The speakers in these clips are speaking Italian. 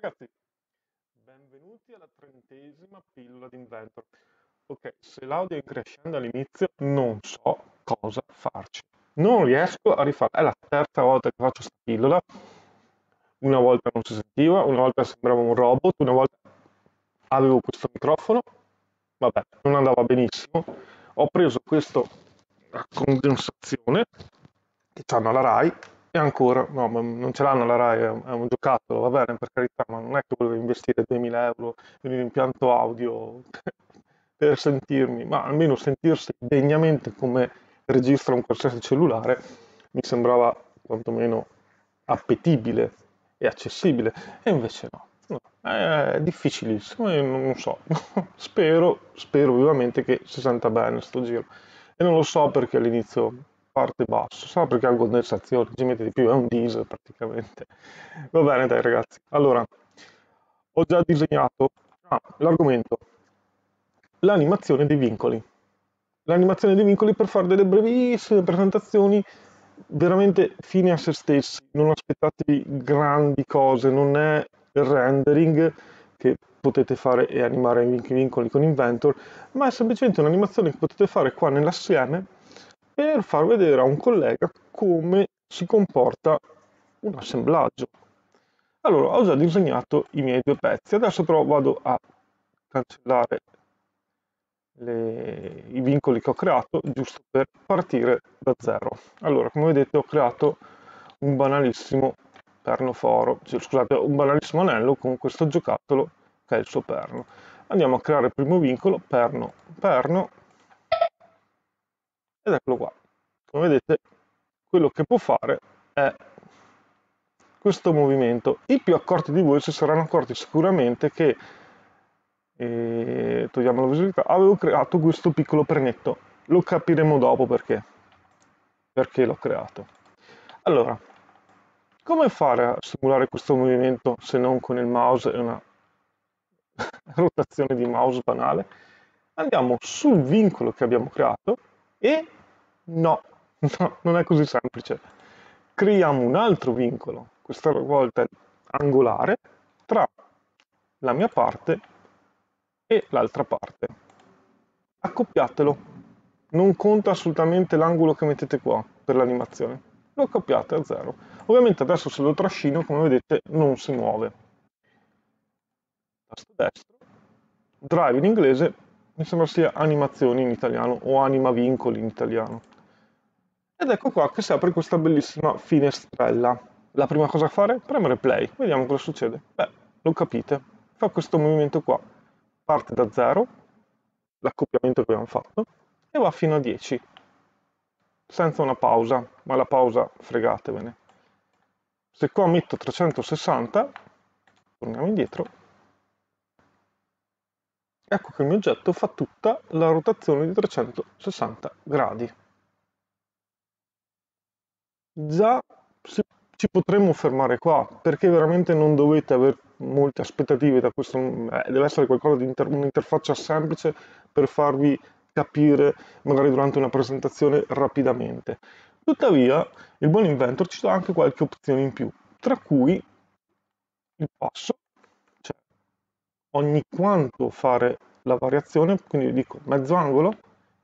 ragazzi, benvenuti alla trentesima pillola di Inventor. Ok, se l'audio è crescendo all'inizio non so cosa farci. Non riesco a rifare. È la terza volta che faccio questa pillola. Una volta non si sentiva, una volta sembrava un robot, una volta avevo questo microfono. Vabbè, non andava benissimo. Ho preso questo a condensazione che hanno la RAI e ancora, no, non ce l'hanno la RAI, è un, giocattolo, va bene, per carità, ma non è che volevo investire 2000 euro in un impianto audio per sentirmi, ma almeno sentirsi degnamente come registra un qualsiasi cellulare mi sembrava quantomeno appetibile e accessibile, e invece no. no è difficilissimo e non so, spero, spero vivamente che si senta bene sto giro. E non lo so perché all'inizio parte basso, sa perché ha condensazione, ci mette di più, è un diesel praticamente. Va bene dai ragazzi, allora, ho già disegnato ah, l'argomento, l'animazione dei vincoli. L'animazione dei vincoli per fare delle brevissime presentazioni veramente fine a se stessi, non aspettatevi grandi cose, non è il rendering che potete fare e animare i vincoli con Inventor, ma è semplicemente un'animazione che potete fare qua nell'assieme per far vedere a un collega come si comporta un assemblaggio. Allora, ho già disegnato i miei due pezzi, adesso però vado a cancellare le, i vincoli che ho creato giusto per partire da zero. Allora, come vedete ho creato un banalissimo perno foro, cioè, scusate, un banalissimo anello con questo giocattolo che è il suo perno. Andiamo a creare il primo vincolo, perno, perno, ed eccolo qua. Come vedete, quello che può fare è questo movimento. I più accorti di voi si saranno accorti sicuramente che, eh, togliamo la visibilità, avevo creato questo piccolo prenetto. Lo capiremo dopo perché. Perché l'ho creato. Allora, come fare a simulare questo movimento se non con il mouse e una rotazione di mouse banale? Andiamo sul vincolo che abbiamo creato e No, no, non è così semplice. Creiamo un altro vincolo, questa volta angolare, tra la mia parte e l'altra parte. Accoppiatelo. Non conta assolutamente l'angolo che mettete qua per l'animazione. Lo accoppiate a zero. Ovviamente adesso se lo trascino, come vedete, non si muove. Tasto destro. Drive in inglese mi sembra sia animazioni in italiano o anima vincoli in italiano. Ed ecco qua che si apre questa bellissima finestrella. La prima cosa a fare? Premere play. Vediamo cosa succede. Beh, lo capite. Fa questo movimento qua. Parte da 0, l'accoppiamento che abbiamo fatto, e va fino a 10. Senza una pausa, ma la pausa fregatevene. Se qua metto 360, torniamo indietro, ecco che il mio oggetto fa tutta la rotazione di 360 gradi già ci potremmo fermare qua, perché veramente non dovete avere molte aspettative da questo, eh, deve essere qualcosa di inter, un'interfaccia semplice per farvi capire magari durante una presentazione rapidamente. Tuttavia il buon inventor ci dà anche qualche opzione in più, tra cui il passo, cioè ogni quanto fare la variazione, quindi dico mezzo angolo,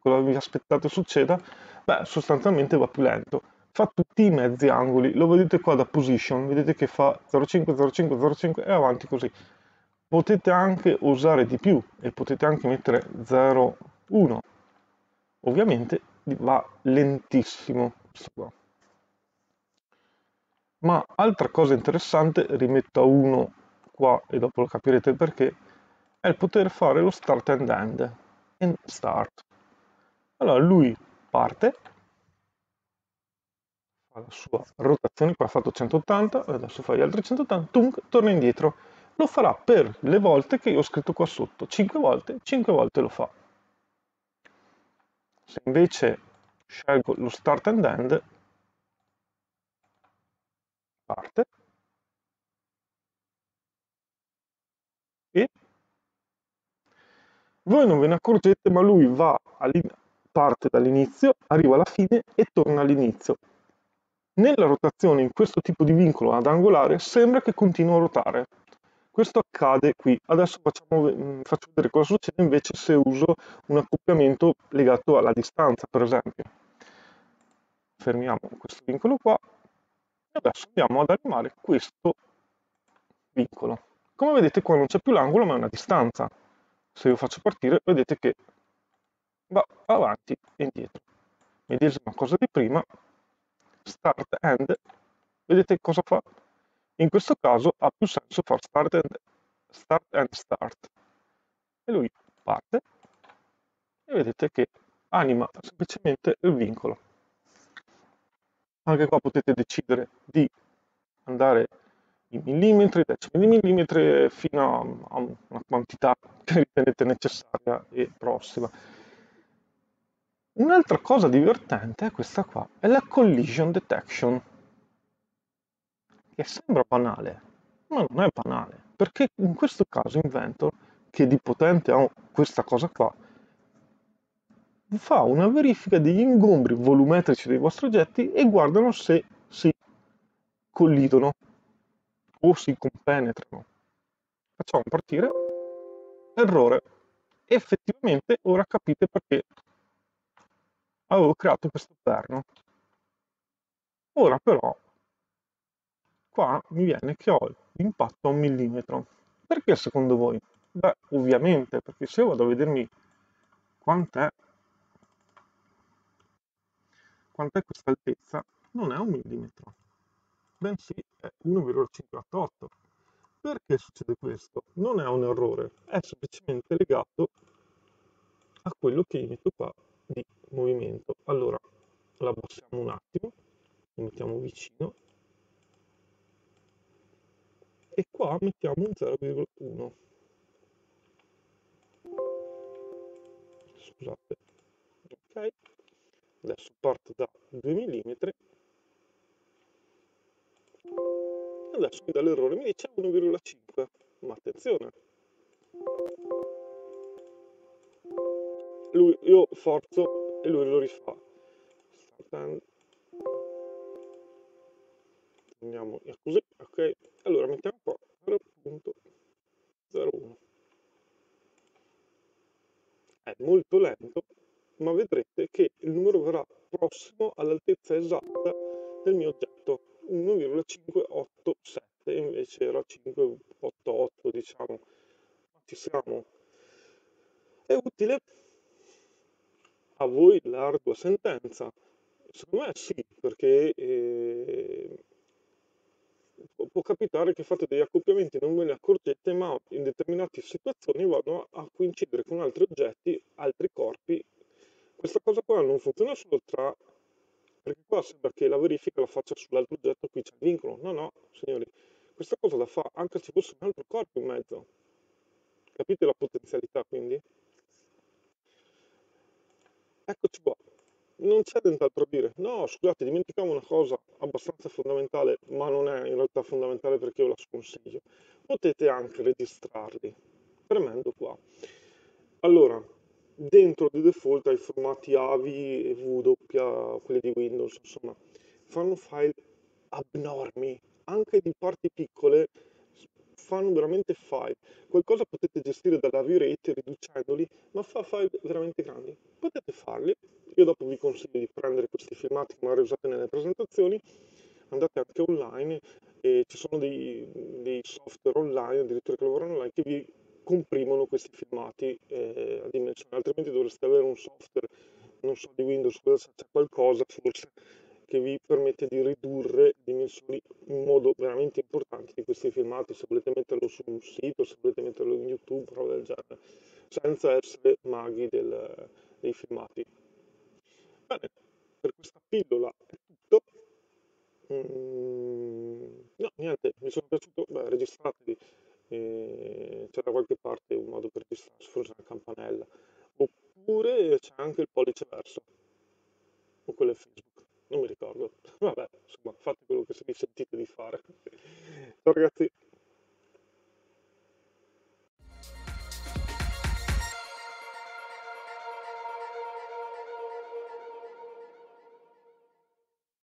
quello che vi aspettate succeda, beh sostanzialmente va più lento fa tutti i mezzi angoli, lo vedete qua da position, vedete che fa 0,5, 0,5, 0,5 e avanti così. Potete anche usare di più e potete anche mettere 0,1. Ovviamente va lentissimo. Ma altra cosa interessante, rimetto a 1 qua e dopo lo capirete perché, è il poter fare lo start and end. And start. Allora lui parte fa la sua rotazione, qua ha fatto 180, adesso fa gli altri 180, tunk, torna indietro. Lo farà per le volte che io ho scritto qua sotto, 5 volte, 5 volte lo fa. Se invece scelgo lo start and end, parte, e voi non ve ne accorgete, ma lui va parte dall'inizio, arriva alla fine e torna all'inizio. Nella rotazione in questo tipo di vincolo ad angolare sembra che continua a ruotare. Questo accade qui. Adesso facciamo, mm, faccio vedere cosa succede invece se uso un accoppiamento legato alla distanza, per esempio. Fermiamo questo vincolo qua e adesso andiamo ad animare questo vincolo. Come vedete qua non c'è più l'angolo ma è una distanza. Se io faccio partire vedete che va avanti e indietro. Medesima cosa di prima, start end, vedete cosa fa? In questo caso ha più senso fare start and start. And start. E lui parte e vedete che anima semplicemente il vincolo. Anche qua potete decidere di andare in millimetri, decimi di millimetri fino a una quantità che ritenete necessaria e prossima. Un'altra cosa divertente è questa qua, è la collision detection, che sembra banale, ma non è banale, perché in questo caso Inventor, che di potente ha questa cosa qua, fa una verifica degli ingombri volumetrici dei vostri oggetti e guardano se si collidono o si compenetrano. Facciamo partire. Errore. Effettivamente ora capite perché avevo creato questo perno. Ora però qua mi viene che ho l'impatto a un millimetro. Perché secondo voi? Beh, ovviamente, perché se vado a vedermi quant'è quant'è questa altezza, non è un millimetro, bensì è 1,58. Perché succede questo? Non è un errore, è semplicemente legato a quello che io metto qua di movimento. Allora, la abbassiamo un attimo, lo mettiamo vicino e qua mettiamo un 0,1. Scusate. Ok. Adesso parto da 2 mm. Adesso mi dà l'errore, mi dice 1,5. Ma attenzione. Lui, io forzo e lui lo rifà. Andiamo così, ok. Allora mettiamo qua 0.01. È molto lento, ma vedrete che il numero verrà prossimo all'altezza esatta del mio oggetto, 1,587, invece era 588, diciamo. Ci siamo. È utile a voi l'ardua sentenza? Secondo me sì, perché eh, può capitare che fate degli accoppiamenti non ve ne accorgete, ma in determinate situazioni vanno a coincidere con altri oggetti, altri corpi. Questa cosa qua non funziona solo tra... perché qua sembra che la verifica la faccia sull'altro oggetto, qui c'è il vincolo. No, no, signori, questa cosa la fa anche se fosse un altro corpo in mezzo. Capite la potenzialità quindi? Eccoci qua non c'è nient'altro da dire. No, scusate, dimenticavo una cosa abbastanza fondamentale, ma non è in realtà fondamentale perché io la sconsiglio. Potete anche registrarli, premendo qua. Allora, dentro di default ai formati AVI e W, quelli di Windows, insomma, fanno file abnormi, anche di parti piccole fanno veramente file. Qualcosa potete gestire dalla view rate riducendoli, ma fa file veramente grandi. Potete farli. Io dopo vi consiglio di prendere questi filmati che magari usate nelle presentazioni, andate anche online e ci sono dei, dei software online, addirittura che lavorano online, che vi comprimono questi filmati eh, a dimensione, altrimenti dovreste avere un software, non so, di Windows, c'è qualcosa forse che vi permette di ridurre dimensioni in modo veramente importante di questi filmati, se volete metterlo su un sito, se volete metterlo in YouTube, roba del genere, senza essere maghi del, dei filmati. Bene, per questa pillola è tutto. Mm, no, niente, mi sono piaciuto, beh, registratevi, eh, c'è da qualche parte un modo per registrarsi, forse una campanella, oppure c'è anche il pollice verso, o quello è Facebook non mi ricordo. Vabbè, insomma, fate quello che vi sentite di fare. Ciao ragazzi.